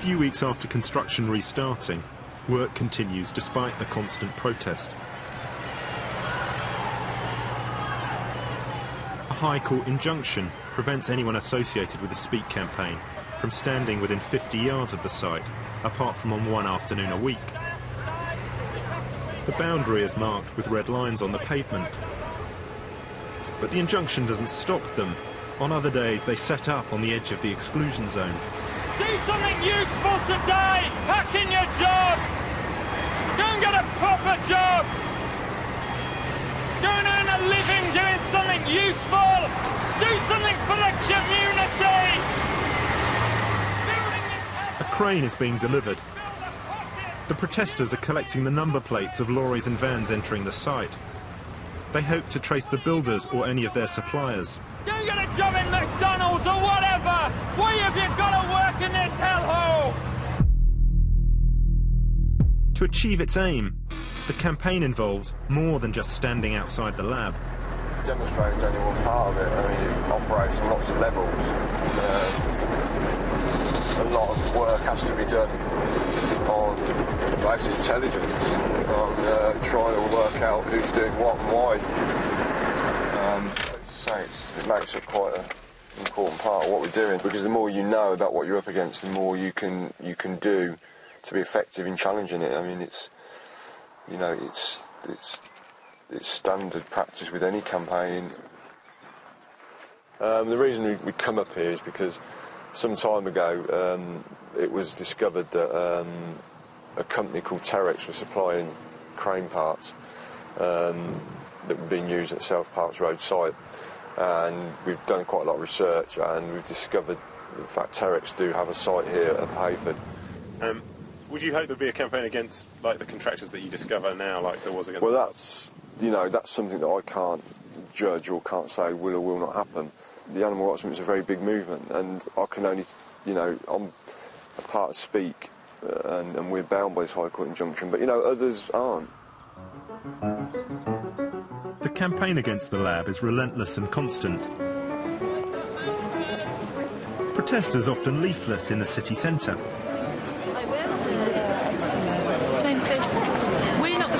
few weeks after construction restarting, work continues despite the constant protest. A High Court injunction prevents anyone associated with the Speak campaign from standing within 50 yards of the site, apart from on one afternoon a week. The boundary is marked with red lines on the pavement. But the injunction doesn't stop them. On other days, they set up on the edge of the exclusion zone. Do something useful today! Pack in your job! Go and get a proper job! Go and earn a living doing something useful! Do something for the community! A crane is being delivered. The protesters are collecting the number plates of lorries and vans entering the site. They hope to trace the builders or any of their suppliers. Go and get a job in McDonald's or whatever! Why have you got to work in this hellhole? To achieve its aim, the campaign involves more than just standing outside the lab. Demonstrating's only one part of it. I mean, it operates on lots of levels. Uh, a lot of work has to be done on basic intelligence, on uh, trying to work out who's doing what and why. Um, so it's, it makes it quite an important part of what we're doing because the more you know about what you're up against, the more you can you can do to be effective in challenging it. I mean, it's you know, it's it's it's standard practice with any campaign. Um, the reason we, we, come up here is because some time ago um, it was discovered that um, a company called Terex was supplying crane parts um, that were being used at South Parks Road site. And we've done quite a lot of research and we've discovered, in fact, Terex do have a site here at Hayford. Um, would you hope there'd be a campaign against like the contractors that you discover now, like there was against? Well, that's you know that's something that I can't judge or can't say will or will not happen. The animal rights movement is a very big movement, and I can only, you know, I'm a part of Speak, uh, and, and we're bound by this High Court injunction, but you know others aren't. The campaign against the lab is relentless and constant. Protesters often leaflet in the city centre.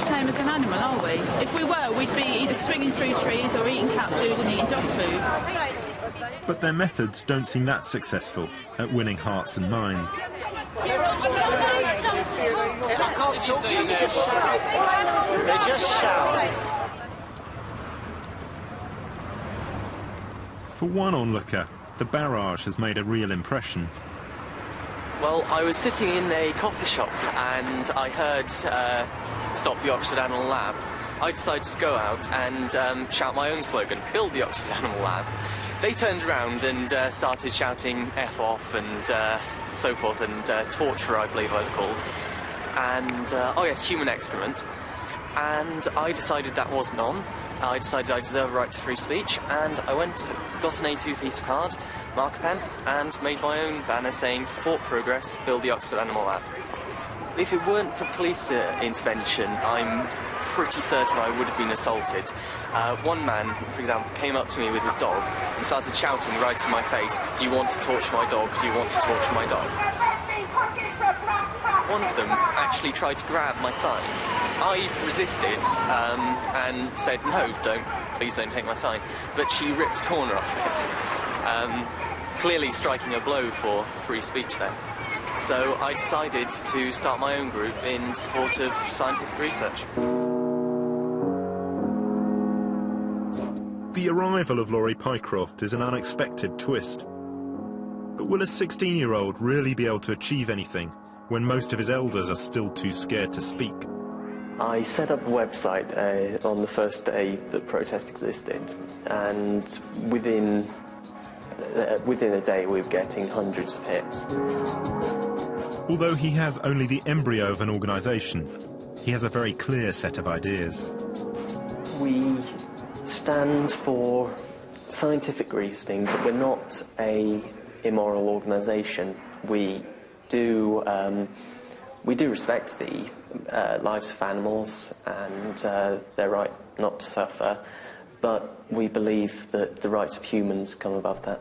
same as an animal, are we? If we were, we'd be either swinging through trees or eating cat food and eating dog food. But their methods don't seem that successful at winning hearts and minds. They just shout. For one onlooker, the barrage has made a real impression. Well, I was sitting in a coffee shop and I heard uh, Stop the Oxford Animal Lab. I decided to go out and um, shout my own slogan, Build the Oxford Animal Lab. They turned around and uh, started shouting F off and uh, so forth, and uh, torture, I believe I was called. And, uh, oh yes, human excrement. And I decided that wasn't on. I decided I deserve a right to free speech, and I went, got an A2 piece of card, marker pen, and made my own banner saying Support Progress, Build the Oxford Animal Lab. If it weren't for police uh, intervention, I'm pretty certain I would have been assaulted. Uh, one man, for example, came up to me with his dog and started shouting right in my face, Do you want to torture my dog? Do you want to torture my dog? One of them actually tried to grab my sign. I resisted um, and said, No, don't, please don't take my sign. But she ripped corner off it, um, clearly striking a blow for free speech there. So I decided to start my own group in support of scientific research. The arrival of Laurie Pycroft is an unexpected twist. But will a 16 year old really be able to achieve anything when most of his elders are still too scared to speak? I set up a website uh, on the first day that protest existed, and within uh, within a day we were getting hundreds of hits. Although he has only the embryo of an organisation, he has a very clear set of ideas. We stand for scientific reasoning, but we're not a immoral organisation. We do um, we do respect the uh, lives of animals and uh, their right not to suffer, but we believe that the rights of humans come above that.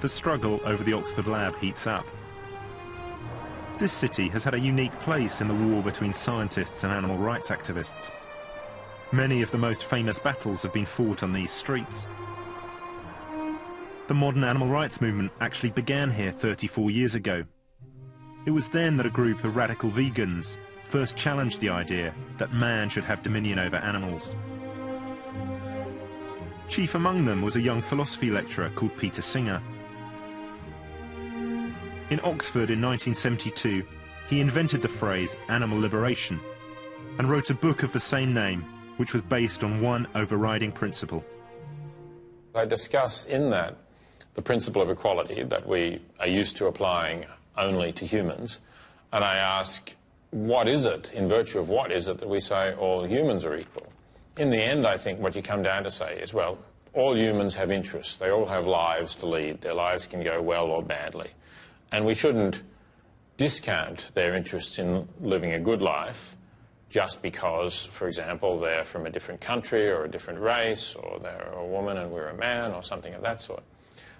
The struggle over the Oxford lab heats up. This city has had a unique place in the war between scientists and animal rights activists. Many of the most famous battles have been fought on these streets. The modern animal rights movement actually began here 34 years ago. It was then that a group of radical vegans first challenged the idea that man should have dominion over animals. Chief among them was a young philosophy lecturer called Peter Singer. In Oxford in 1972, he invented the phrase animal liberation and wrote a book of the same name, which was based on one overriding principle. I discuss in that the principle of equality that we are used to applying only to humans, and I ask, what is it, in virtue of what is it that we say all humans are equal? In the end, I think what you come down to say is, well, all humans have interests. They all have lives to lead. Their lives can go well or badly. And we shouldn't discount their interests in living a good life just because, for example, they're from a different country or a different race, or they're a woman and we're a man, or something of that sort.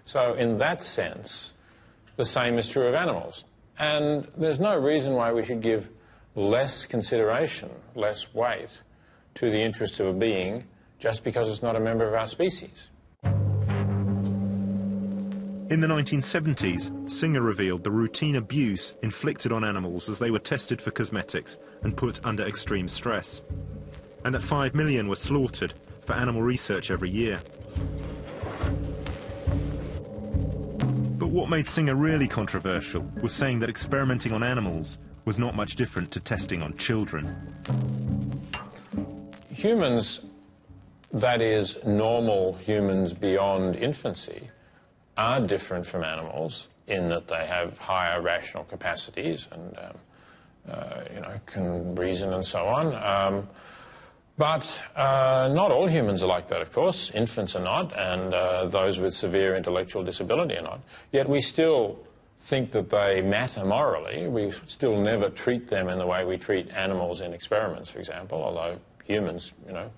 So, in that sense, the same is true of animals. And there's no reason why we should give less consideration, less weight to the interests of a being just because it's not a member of our species. In the 1970s, Singer revealed the routine abuse inflicted on animals as they were tested for cosmetics and put under extreme stress, and that 5 million were slaughtered for animal research every year. What made Singer really controversial was saying that experimenting on animals was not much different to testing on children. Humans, that is, normal humans beyond infancy, are different from animals in that they have higher rational capacities and um, uh, you know can reason and so on. Um, but uh, not all humans are like that, of course. Infants are not, and uh, those with severe intellectual disability are not. Yet we still think that they matter morally. We still never treat them in the way we treat animals in experiments, for example, although humans, you know,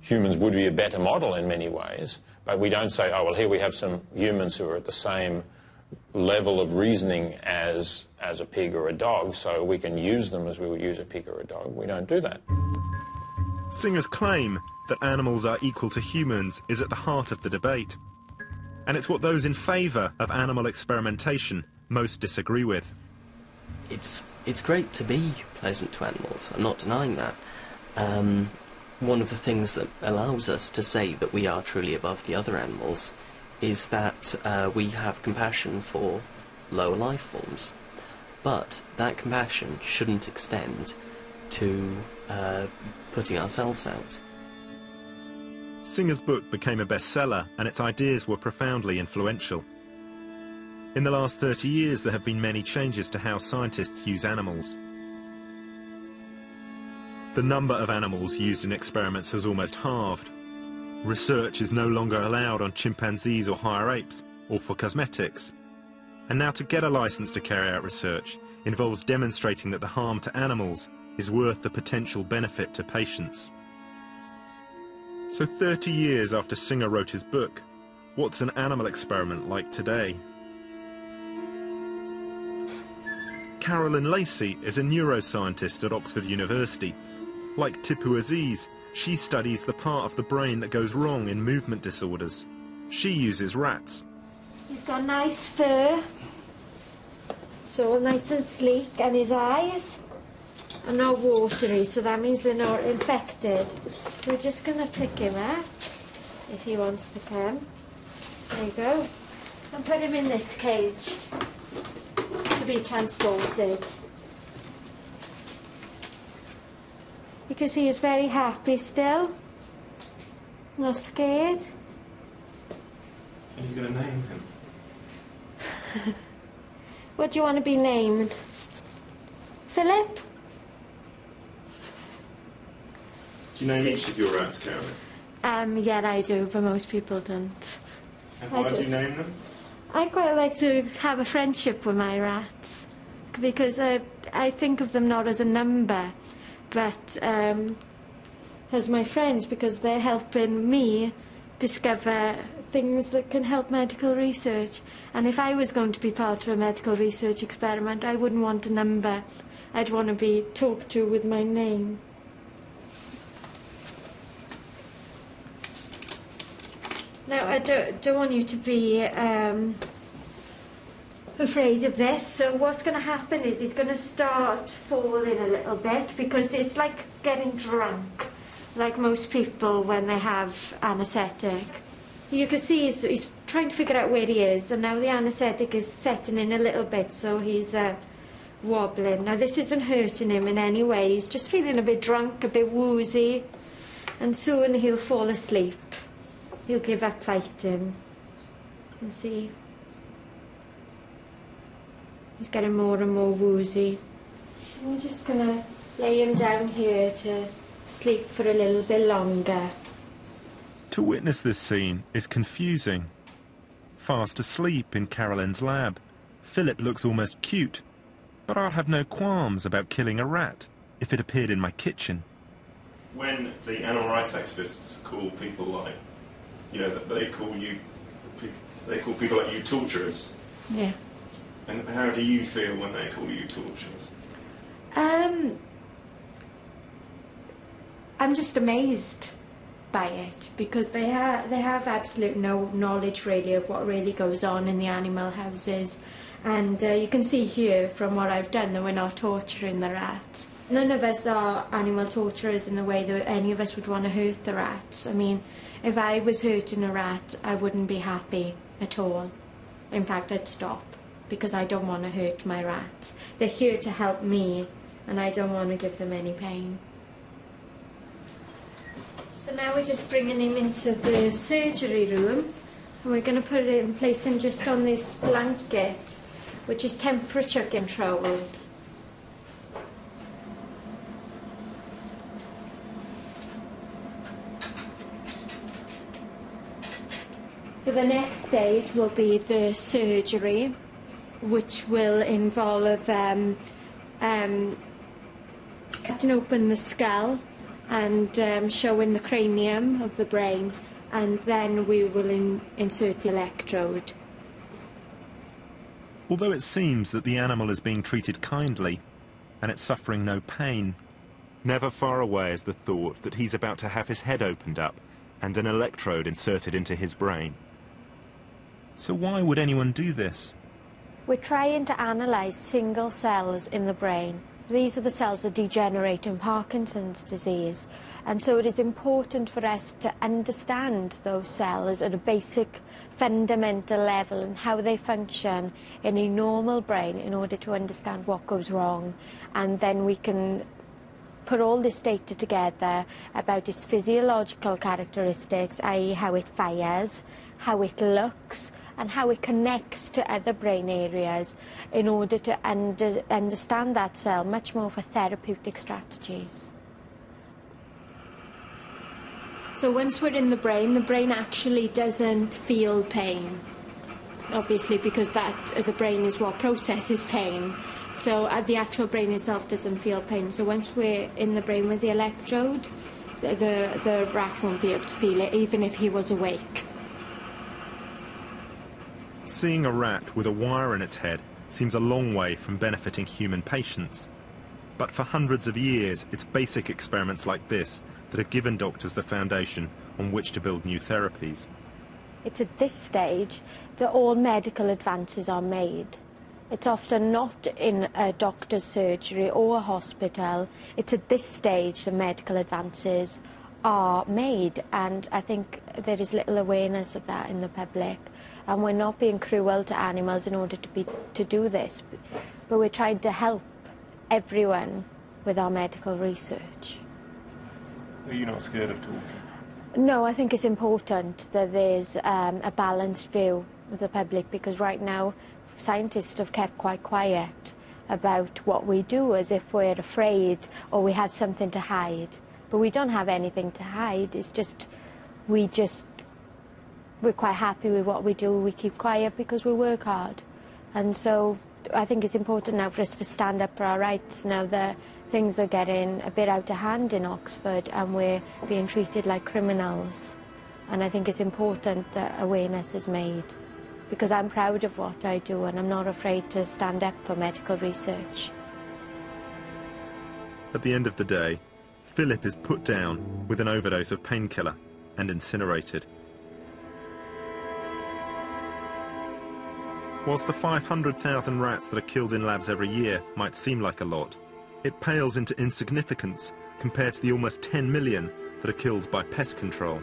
humans would be a better model in many ways. But we don't say, oh, well, here we have some humans who are at the same level of reasoning as, as a pig or a dog, so we can use them as we would use a pig or a dog. We don't do that. Singer's claim that animals are equal to humans is at the heart of the debate. And it's what those in favour of animal experimentation most disagree with. It's it's great to be pleasant to animals. I'm not denying that. Um, one of the things that allows us to say that we are truly above the other animals is that uh, we have compassion for lower life forms. But that compassion shouldn't extend to uh, putting ourselves out. Singer's book became a bestseller and its ideas were profoundly influential. In the last 30 years, there have been many changes to how scientists use animals. The number of animals used in experiments has almost halved. Research is no longer allowed on chimpanzees or higher apes, or for cosmetics. And now to get a license to carry out research involves demonstrating that the harm to animals is worth the potential benefit to patients. So 30 years after Singer wrote his book, what's an animal experiment like today? Carolyn Lacey is a neuroscientist at Oxford University. Like Tipu Aziz, she studies the part of the brain that goes wrong in movement disorders. She uses rats. He's got nice fur. So nice and sleek. And his eyes are not watery, so that means they're not infected. So we're just going to pick him up if he wants to come. There you go. And put him in this cage to be transported. Because he is very happy still. Not scared. Are you going to name him? What do you want to be named? Philip? Do you name each of your rats, Carolyn? Um, yeah, I do, but most people don't. And I why do you name them? I quite like to have a friendship with my rats because I, I think of them not as a number, but um, as my friends because they're helping me discover things that can help medical research. And if I was going to be part of a medical research experiment, I wouldn't want a number. I'd want to be talked to with my name. Now, I don't, don't want you to be um, afraid of this. So what's going to happen is he's going to start falling a little bit because it's like getting drunk, like most people when they have anaesthetic. You can see he's, he's trying to figure out where he is, and now the anaesthetic is setting in a little bit, so he's uh, wobbling. Now this isn't hurting him in any way. He's just feeling a bit drunk, a bit woozy, and soon he'll fall asleep. He'll give up fighting. You see. He's getting more and more woozy. I'm just gonna lay him down here to sleep for a little bit longer. To witness this scene is confusing. Fast asleep in Carolyn's lab, Philip looks almost cute, but I'll have no qualms about killing a rat if it appeared in my kitchen. When the animal rights activists call people like, you know, they call you, they call people like you torturers. Yeah. And how do you feel when they call you torturers? Um, I'm just amazed by it because they have they have absolute no knowledge really of what really goes on in the animal houses, and uh, you can see here from what I've done that we're not torturing the rats. None of us are animal torturers in the way that any of us would want to hurt the rats. I mean, if I was hurting a rat, I wouldn't be happy at all. In fact, I'd stop because I don't want to hurt my rats. They're here to help me, and I don't want to give them any pain. So now we're just bringing him into the surgery room, and we're going to put him, place him just on this blanket, which is temperature controlled. So the next stage will be the surgery, which will involve um, um, cutting open the skull and um, showing the cranium of the brain, and then we will in- insert the electrode. Although it seems that the animal is being treated kindly and it's suffering no pain, never far away is the thought that he's about to have his head opened up and an electrode inserted into his brain. So why would anyone do this? We're trying to analyse single cells in the brain. These are the cells that degenerate in Parkinson's disease. And so it is important for us to understand those cells at a basic fundamental level and how they function in a normal brain in order to understand what goes wrong. And then we can put all this data together about its physiological characteristics, i.e. how it fires, how it looks, and how it connects to other brain areas in order to under, understand that cell much more for therapeutic strategies. So once we're in the brain, the brain actually doesn't feel pain. Obviously, because that the brain is what processes pain. So uh, the actual brain itself doesn't feel pain. So once we're in the brain with the electrode, the, the, the rat won't be able to feel it, even if he was awake. Seeing a rat with a wire in its head seems a long way from benefiting human patients. But for hundreds of years, it's basic experiments like this that have given doctors the foundation on which to build new therapies. It's at this stage that all medical advances are made. It's often not in a doctor's surgery or a hospital. It's at this stage the medical advances are made, and I think there is little awareness of that in the public. And we're not being cruel to animals in order to, be, to do this, but we're trying to help everyone with our medical research. Are you not scared of talking? No, I think it's important that there's um, a balanced view of the public because right now scientists have kept quite quiet about what we do as if we're afraid or we have something to hide. But we don't have anything to hide. It's just, we just, we're quite happy with what we do. We keep quiet because we work hard. And so I think it's important now for us to stand up for our rights now that things are getting a bit out of hand in Oxford and we're being treated like criminals. And I think it's important that awareness is made because I'm proud of what I do and I'm not afraid to stand up for medical research. At the end of the day, Philip is put down with an overdose of painkiller and incinerated. Whilst the 500,000 rats that are killed in labs every year might seem like a lot, it pales into insignificance compared to the almost 10 million that are killed by pest control.